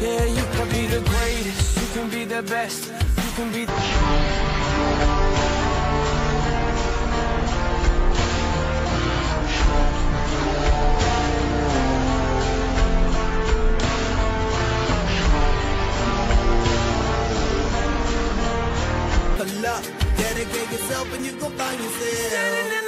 Yeah, you can be the greatest, you can be the best, you can be the... Pull up, dedicate yourself and you gon' find yourself.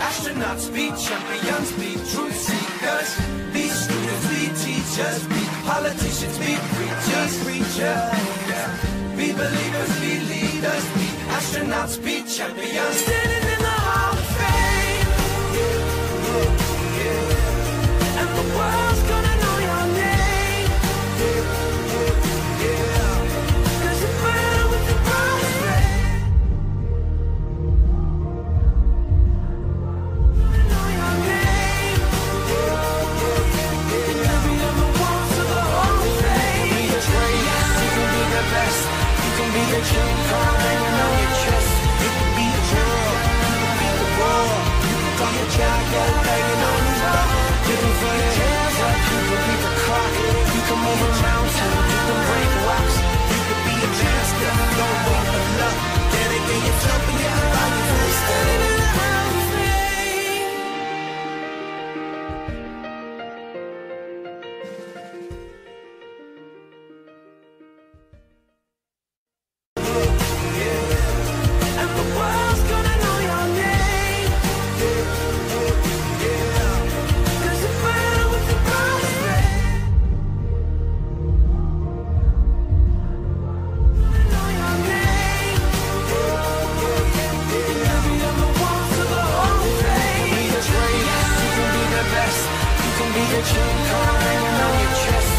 astronauts, be champions, be truth seekers. Be students, be teachers, be politicians, be preachers, preachers. Be believers, be leaders, be astronauts, be champions. Standing in the Hall of Fame. And the world's can be the King Kong hanging on your chest. You could